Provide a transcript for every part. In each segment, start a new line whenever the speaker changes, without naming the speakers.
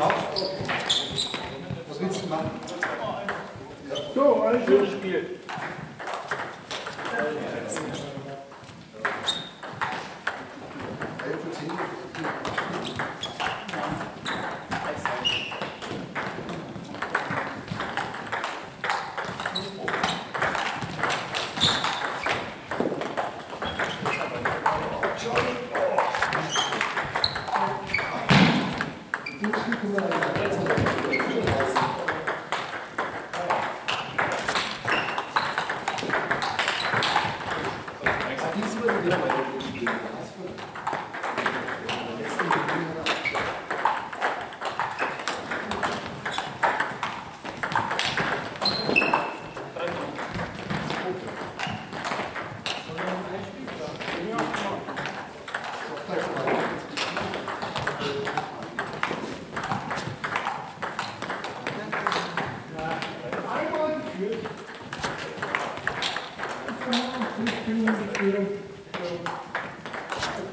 Was willst du machen?
So, ein schönes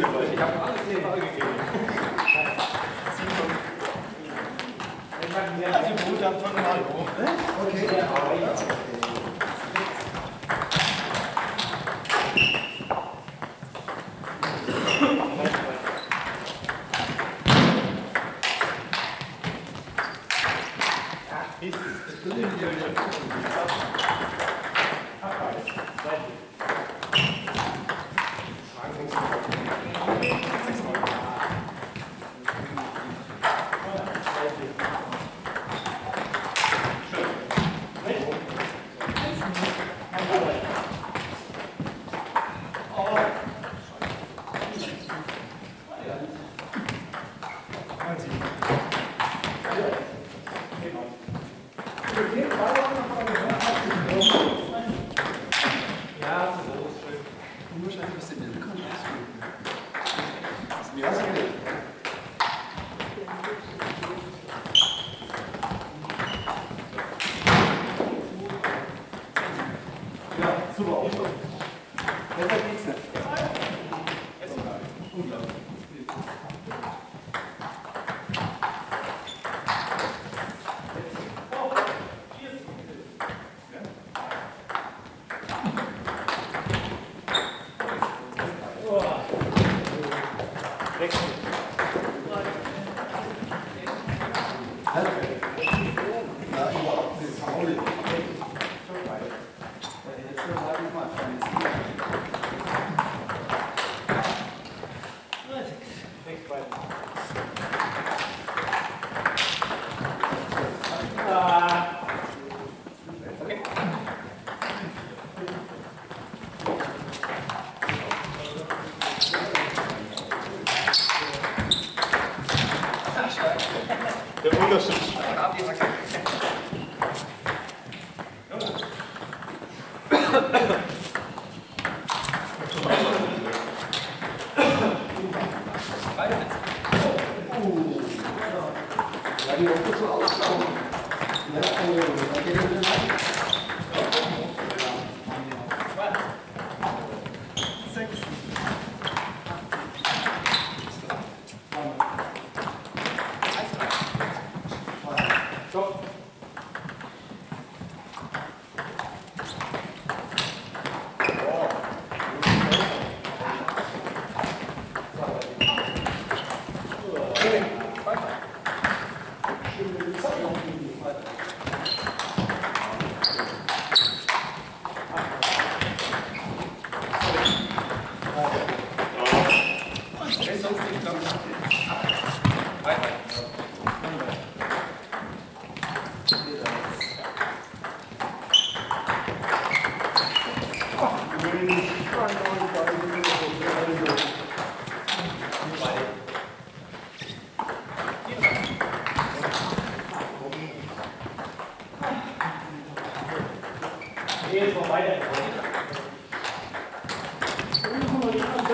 geholt. Super.
Ich habe alles in den Ball gegeben. Also gut, dann fangen wir mal an.
Okay.
Der అది
ఒక్కొక్క అవసరం నెల ఐదు రోజులు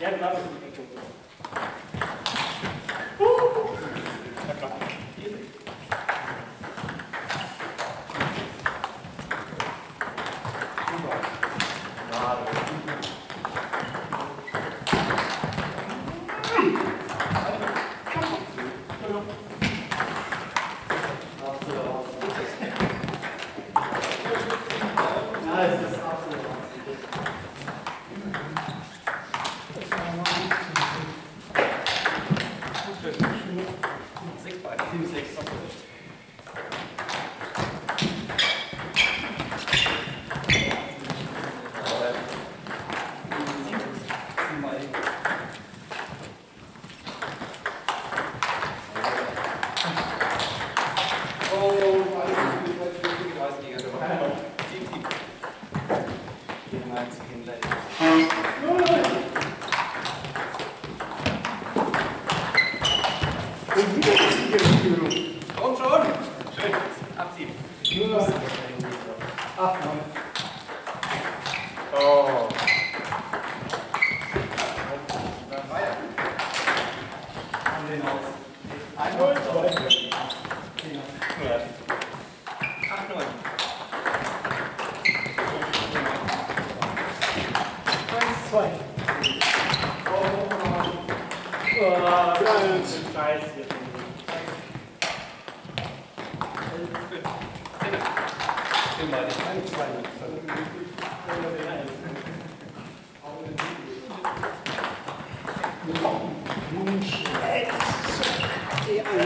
Ja, genau.
Komm schon. Schön. Abziehen. Oh. Acht, neun. Zehn mal.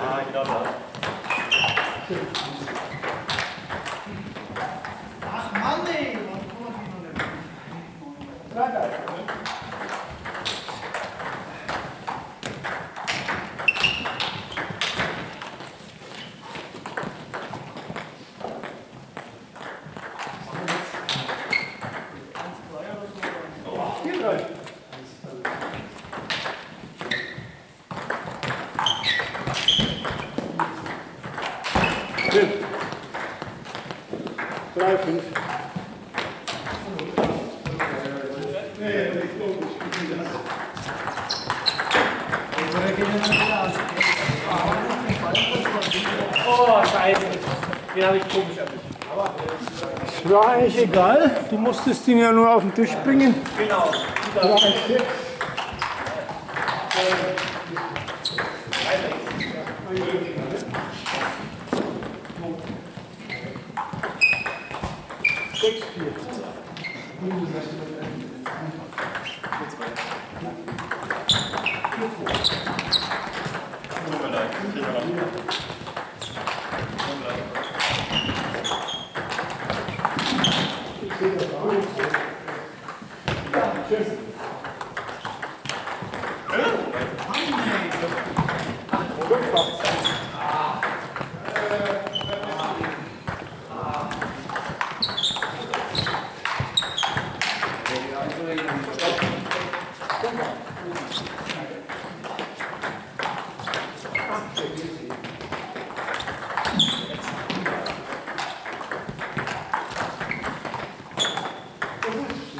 Ah, genau da.
Ach Mann, ey! Was kommt noch nicht?
Drei, fünf. Oh, scheiße. Den habe ich komisch erwischt.
Es war eigentlich egal, du musstest ihn ja nur auf den Tisch bringen.
Genau.
War echt-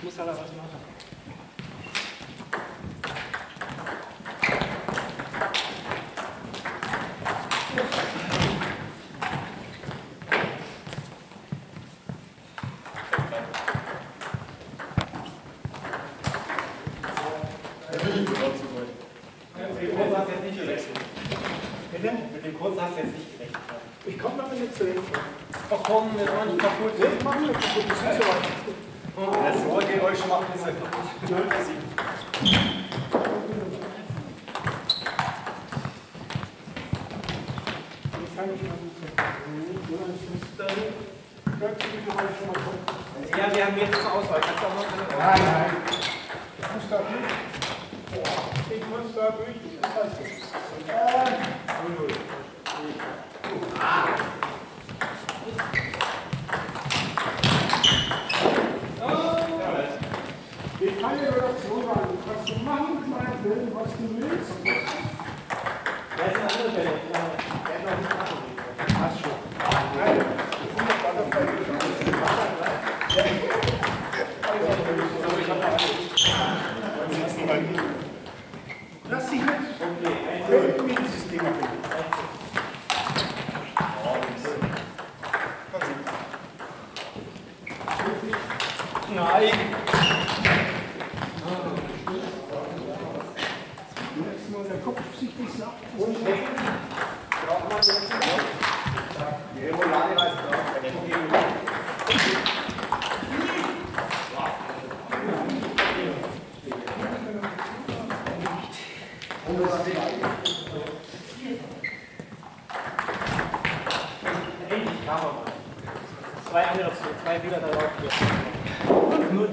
Ich
muss da was machen.
Ich komme damit nicht zu Hilfe.
Ach komm, wir wollen nicht kaputt.
Nee, machen wir kaputt. Das ist so weit.
Das Rohr euch mal
kommen.
Ja, wir haben jetzt zur Auswahl. Kannst du auch noch eine
Nein, nein. Ich muss da durch. Ich muss da durch. Das heißt, äh, Ich kann dir das so sagen. Du kannst machen mit meinem Willen, was du willst.
Da ist eine andere Welle. Ja, der hat noch nicht abgelegt.
Passt schon. Nein, ich bin doch gerade dabei. Lass dich mit. Okay, mit dieses Thema finden.
Nein.
Jetzt nur der Kopf sich nicht sagt.
Und hängen. Braucht man jetzt?
Die Remoulade
kam er mal. Zwei andere, zwei Bilder darauf hier. Gut.